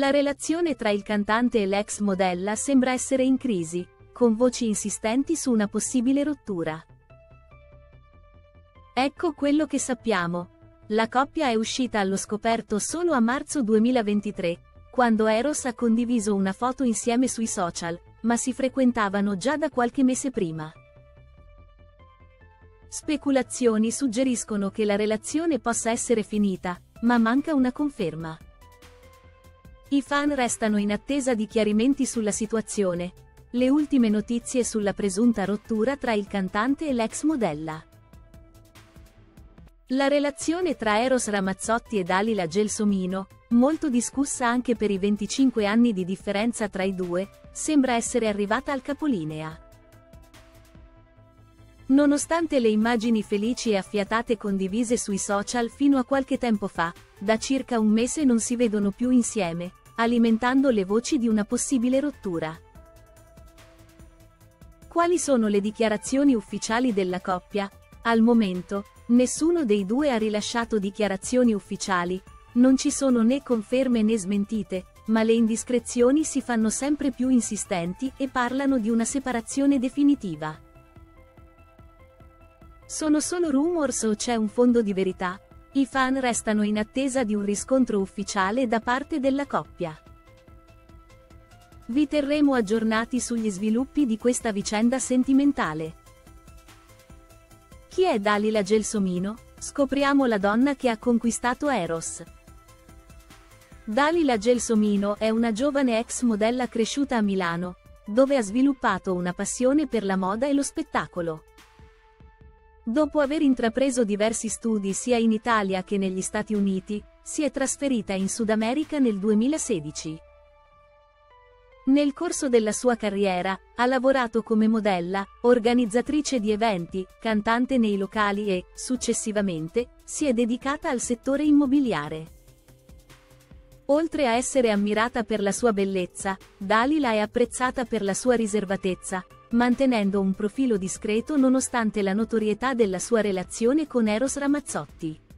La relazione tra il cantante e l'ex modella sembra essere in crisi, con voci insistenti su una possibile rottura. Ecco quello che sappiamo. La coppia è uscita allo scoperto solo a marzo 2023, quando Eros ha condiviso una foto insieme sui social, ma si frequentavano già da qualche mese prima. Speculazioni suggeriscono che la relazione possa essere finita, ma manca una conferma. I fan restano in attesa di chiarimenti sulla situazione. Le ultime notizie sulla presunta rottura tra il cantante e l'ex modella. La relazione tra Eros Ramazzotti e Dalila Gelsomino, molto discussa anche per i 25 anni di differenza tra i due, sembra essere arrivata al capolinea. Nonostante le immagini felici e affiatate condivise sui social fino a qualche tempo fa, da circa un mese non si vedono più insieme, alimentando le voci di una possibile rottura. Quali sono le dichiarazioni ufficiali della coppia? Al momento, nessuno dei due ha rilasciato dichiarazioni ufficiali, non ci sono né conferme né smentite, ma le indiscrezioni si fanno sempre più insistenti e parlano di una separazione definitiva. Sono solo rumors o c'è un fondo di verità? I fan restano in attesa di un riscontro ufficiale da parte della coppia. Vi terremo aggiornati sugli sviluppi di questa vicenda sentimentale. Chi è Dalila Gelsomino? Scopriamo la donna che ha conquistato Eros. Dalila Gelsomino è una giovane ex modella cresciuta a Milano, dove ha sviluppato una passione per la moda e lo spettacolo. Dopo aver intrapreso diversi studi sia in Italia che negli Stati Uniti, si è trasferita in Sud America nel 2016. Nel corso della sua carriera, ha lavorato come modella, organizzatrice di eventi, cantante nei locali e, successivamente, si è dedicata al settore immobiliare. Oltre a essere ammirata per la sua bellezza, Dalila è apprezzata per la sua riservatezza, mantenendo un profilo discreto nonostante la notorietà della sua relazione con Eros Ramazzotti.